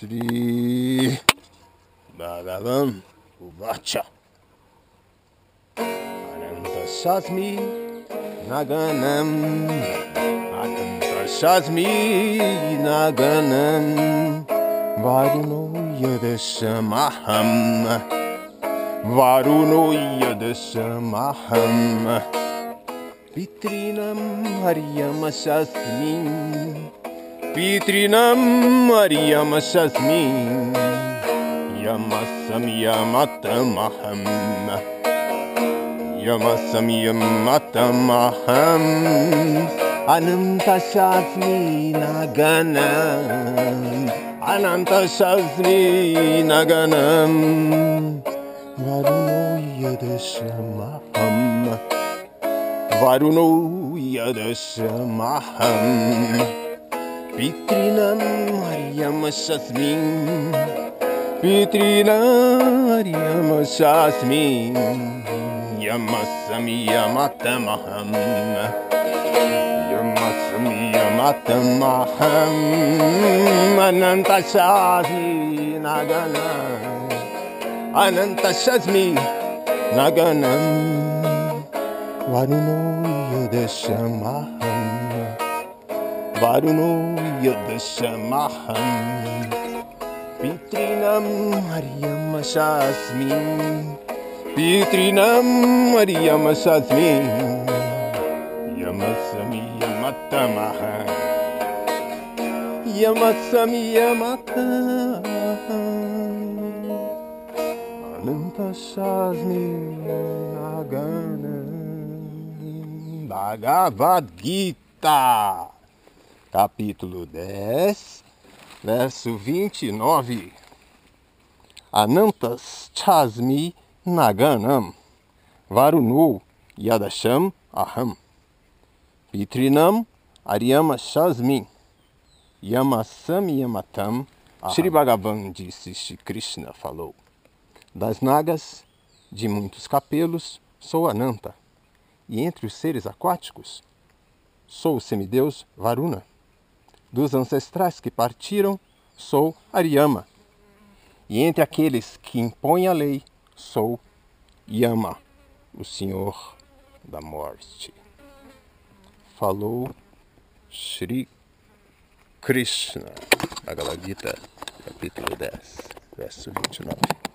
Shri Bhagavan Uvacha Ananta Shasmi Naganam. Ananta Shasmi Naganam. Varuno Yadasamaham Varuno Yadasamaham Pitrinam Haryama Shasmin Pitrinam Maryam Shasmi Yamasam Yamatamaham Yamasam Yamatamaham Ananta Shasmi Naganam Ananta Shasmi Naganam Varuno Yadashamaham Varuno Yadashamaham Pitrinam Maryam Shasmin Pitrinam Maryam Shasmin Yamasam Yamatamaham Yamasam Yamatamaham Ananta Shasmi Naganam Varuno Yadashamaham وارنويض الشمعهم بيترينم مريم مشاسمين بيترينم مريم مشاسمين يمسمي يمتمها يمسمي يمتها علمت الشازمين عجانا Bhagavad Gita capítulo 10, verso 29. Anantas Chasmi Naganam Varunu Yadasham Aham. Pitrinam Aryama Shasmi Yamasam Yamatam Shri Bhagavan disse Shri Krishna falou Das nagas de muitos capelos sou Ananta e entre os seres aquáticos sou o semideus Varuna dos ancestrais que partiram, sou Aryama. E entre aqueles que impõem a lei, sou Yama, o Senhor da Morte. Falou Sri Krishna, Bhagavad Gita, capítulo 10, verso 29.